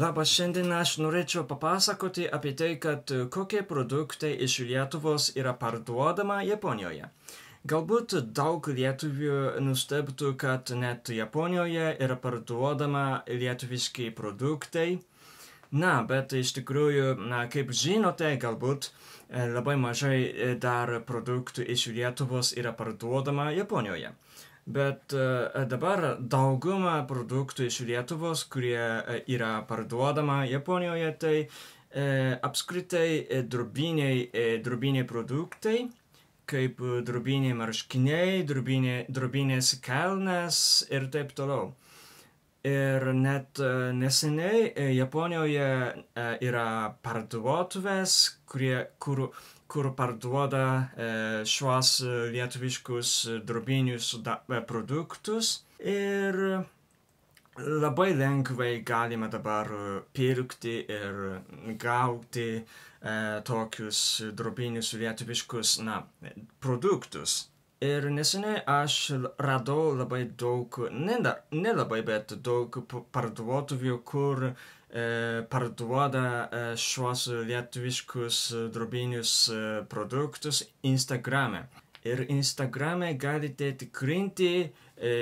Labas, šiandien aš norėčiau papasakoti apie tai, kad kokie produktai iš Lietuvos yra parduodama Japonijoje. Galbūt daug lietuvių nustebtų, kad net Japonijoje yra parduodama lietuviški produktai. Na, bet iš tikrųjų, na, kaip žinote, galbūt e, labai mažai e, dar produktų iš Lietuvos yra parduodama Japonijoje. Bet uh, dabar dauguma produktų iš Lietuvos, kurie uh, yra parduodama Japonijoje, tai apskritai drobiniai, drobiniai produktai, kaip drobiniai marškiniai, drobinės kelnes ir taip toliau. Ir net uh, neseniai uh, Japonijoje uh, yra parduotuvės, kurie, kur kur parduoda e, šiuos lietuviškus drobinius da, e, produktus ir labai lengvai galima dabar pirkti ir gauti e, tokius drobinius lietuviškus na, produktus. Ir neseniai aš radau labai daug, ne, ne bet daug parduotuvių, kur e, parduoda e, šiuos lietuviškus drobinius e, produktus Instagrame. Ir Instagrame galite tikrinti, e,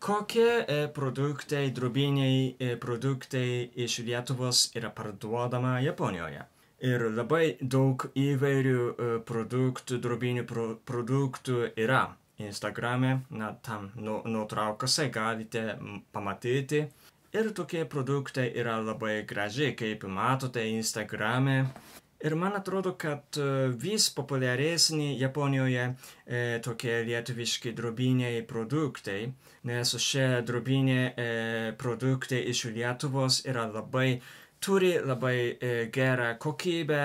kokie e, produktai, drobiniai e, produktai iš Lietuvos yra parduodama Japonijoje ir labai daug įvairių uh, produktų, drobinių pro produktų yra Instagrame, na tam nu, nuotraukose galite pamatyti. Ir tokie produktai yra labai graži, kaip matote Instagrame. Ir man atrodo, kad uh, vis populiaresni Japonijoje e, tokie lietuviški drobiniai produktai, nes šie drobiniai e, produktai iš Lietuvos yra labai turi labai e, gerą kokybę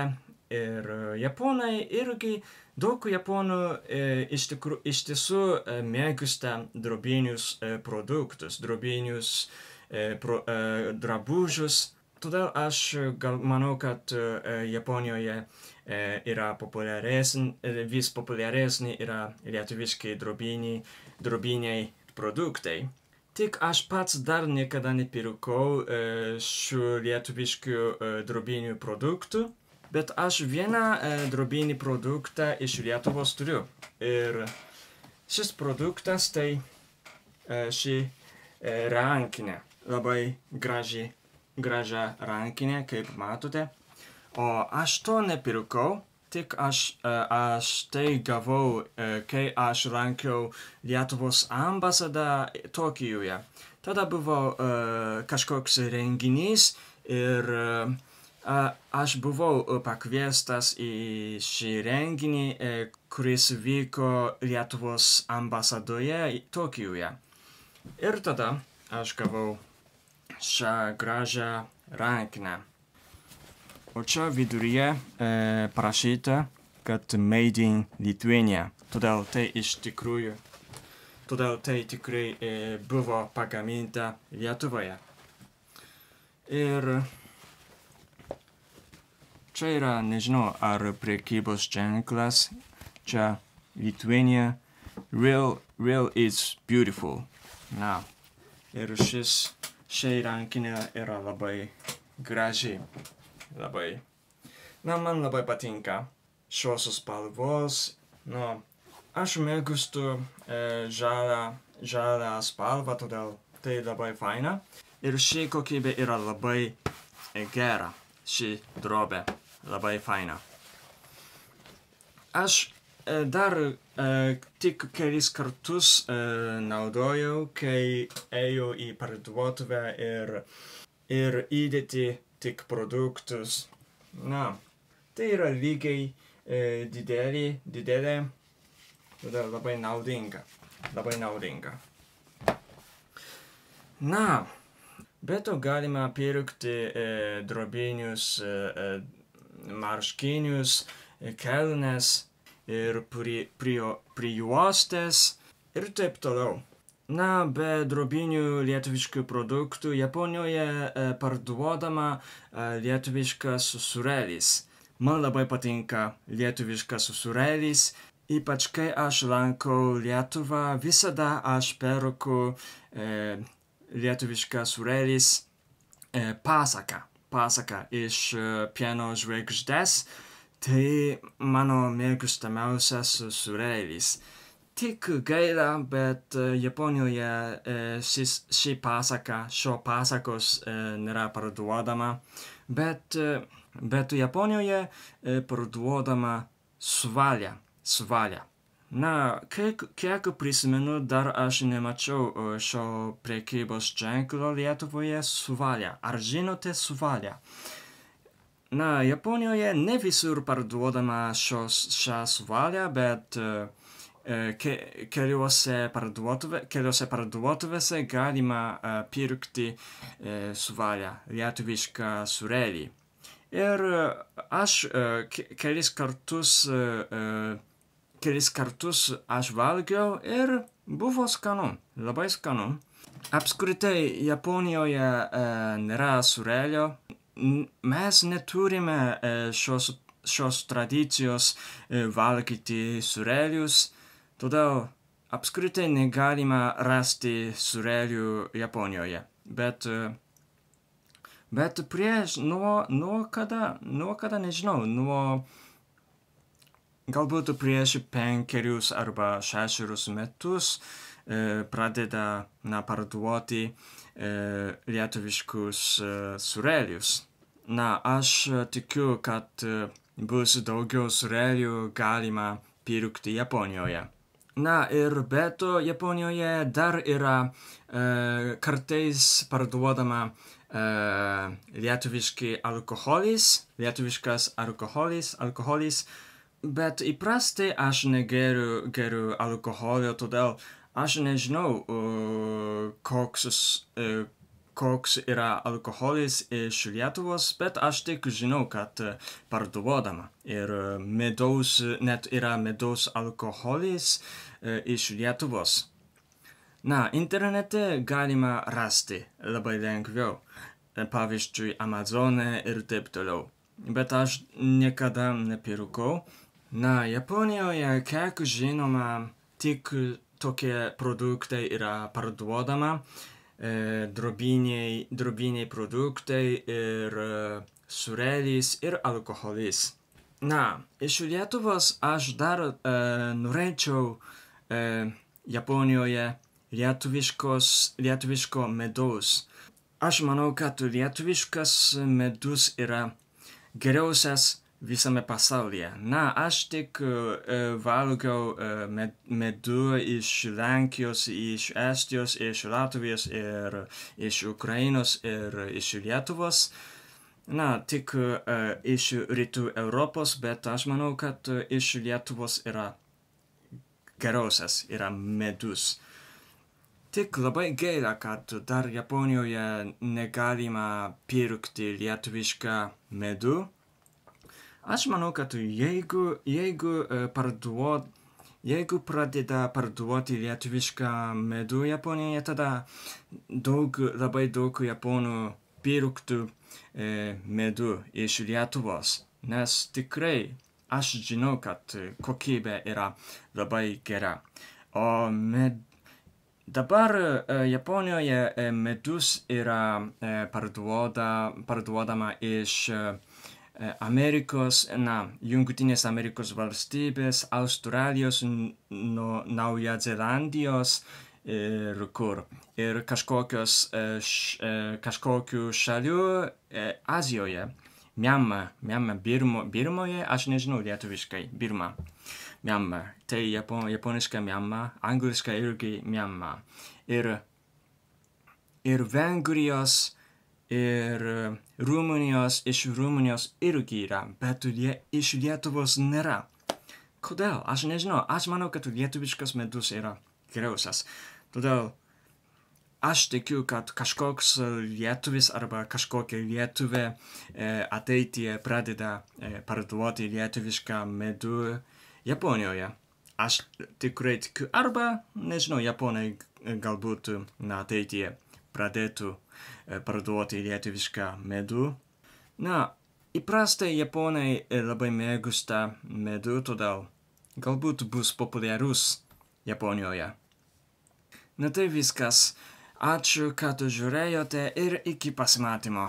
ir e, japonai irgi daug japonų e, iš, tikru, iš tiesų mėgsta drobinius produktus, drobinius pro, drabužius. Todėl aš gal manau, kad Japonijoje yra populiaresni, vis populiaresni yra lietuviški drobiniai, drobiniai produktai. Tik aš pats dar niekada nepirkau e, šių lietuviškų e, drobinių produktų, bet aš vieną e, drobinį produktą iš Lietuvos turiu. Ir šis produktas tai e, ši e, rankinė. Labai graži, gražia rankinė, kaip matote. O aš to nepirkau, tik aš, e, aš tai gavau, e, kai aš lankiau Lietuvos ambasadą Tokijuje. Tada buvo e, kažkoks renginys ir aš buvau pakviestas į šį renginį, kuris vyko Lietuvos ambasadoje Tokijuje. Ir tada aš gavau šią gražią rankinę. O čia viduryje e, parašyta, kad Made in Lithuania. Todėl tai iš tikrųjų, todėl tai tikrai e, buvo pagaminta Lietuvoje. Ir čia yra, nežinau, ar prekybos ženklas, čia Lithuania, real, real is beautiful. Na, ir šis, šiai rankinė yra labai gražiai labai. Na, man labai patinka šios spalvos. Nu, aš mėgstu e, žalą, žalą spalvą, todėl tai labai faina. Ir ši kokybė yra labai e, gera. Ši drobė labai faina. Aš e, dar e, tik kelis kartus e, naudojau, kai ėjau į parduotuvę ir, ir įdėti tik produktus. Na, tai yra lygiai e, didelį, didelė, tada labai naudinga. Labai naudinga. Na, bet to galima pirkti e, drobinius e, e, marškinius, e, kelnes ir pri, pri, prijuostės ir taip toliau. Na, be drobinių lietuviškų produktų Japonijoje e, parduodama e, lietuviškas susurelis. Man labai patinka lietuviškas susurelis, ypač kai aš lankau Lietuvą, visada aš perku e, lietuvišką surelis e, pasaką. pasaka iš pieno žvaigždės, tai mano mėgstamiausias sureilis. Tik gaila, bet Japonijoje šis, ši pasaka, šio pasakos nėra parduodama, bet, bet Japonijoje parduodama suvalė, suvalė. Na, kiek, kiek prisimenu, dar aš nemačiau šio prekybos ženklo Lietuvoje suvalę. Ar žinote suvalę? Na, Japonijoje ne visur parduodama šios, šią suvalę, bet uh, ke, keliuose, parduotuvė, keliuose parduotuvėse galima uh, pirkti uh, suvalę, lietuvišką surelį. Ir aš uh, kelis kartus kelis kartus aš valgiau ir buvo skanu, labai skanu. Apskritai, Japonijoje nėra surelio. Mes neturime šios, šios tradicijos valgyti surelius, todėl apskritai negalima rasti surelių Japonijoje. Bet, e, bet prieš, nuo, nuo kada, nuo kada nežinau, nuo galbūt prieš penkerius arba šešerius metus e, pradeda na, parduoti e, lietuviškus e, surelius. Na, aš tikiu, kad e, bus daugiau surelių galima pirkti Japonijoje. Na ir be to Japonijoje dar yra e, kartais parduodama e, lietuviški alkoholis, lietuviškas alkoholis, alkoholis, bet įprastai aš negeriu geriu alkoholio, todėl aš nežinau, uh, koks, uh, koks yra alkoholis iš Lietuvos, bet aš tik žinau, kad parduodama. Ir medaus, net yra medaus alkoholis uh, iš Lietuvos. Na, internete galima rasti labai lengviau. Pavyzdžiui, Amazone ir taip toliau. Bet aš niekada nepirkau. Na, Japonijoje, kiek žinoma, tik tokie produktai yra parduodama. E, drobiniai, drobiniai produktai ir e, surelis ir alkoholis. Na, iš Lietuvos aš dar e, norėčiau e, Japonijoje lietuviškos, lietuviško medaus. Aš manau, kad lietuviškas medus yra geriausias visame pasaulyje. Na, aš tik uh, valgiau uh, med medų iš Lenkijos, iš Estijos, iš Latvijos ir iš Ukrainos ir iš Lietuvos. Na, tik iš rytų Europos, bet aš manau, kad iš Lietuvos yra geriausias, yra medus. Tik labai gaila, kad dar Japonijoje negalima pirkti lietuvišką medų. Aš manau, kad jeigu, jeigu uh, parduot, jeigu pradeda parduoti lietuvišką medų Japonijoje, tada daug, labai daug japonų pirktų e, medų iš Lietuvos. Nes tikrai aš žinau, kad kokybė yra labai gera. O med, dabar e, Japonijoje e, medus yra e, parduoda, parduodama iš e, Amerikos, na, Jungtinės Amerikos valstybės, Australijos, Nauja Zelandijos ir kur. Ir kažkokios, š, kažkokių šalių Azijoje. Mianma, Mianma, Birmo, Birmoje, aš nežinau lietuviškai, Birma. Mianma, tai Japon, japoniška Mianma, angliška irgi Mianma. Ir, ir Vengrijos, ir Rumunijos, iš Rumunijos irgi yra, bet lie, iš Lietuvos nėra. Kodėl? Aš nežinau. Aš manau, kad lietuviškas medus yra geriausias. Todėl aš tikiu, kad kažkoks lietuvis arba kažkokia lietuvė e, ateityje pradeda e, parduoti lietuvišką medų Japonijoje. Aš tikrai tikiu. Arba, nežinau, Japonai galbūt na, ateityje pradėtų E, parduoti lietuvišką medų. Na, įprastai japonai labai mėgsta medų, todėl galbūt bus populiarus Japonijoje. Na tai viskas. Ačiū, kad žiūrėjote ir iki pasimatymo.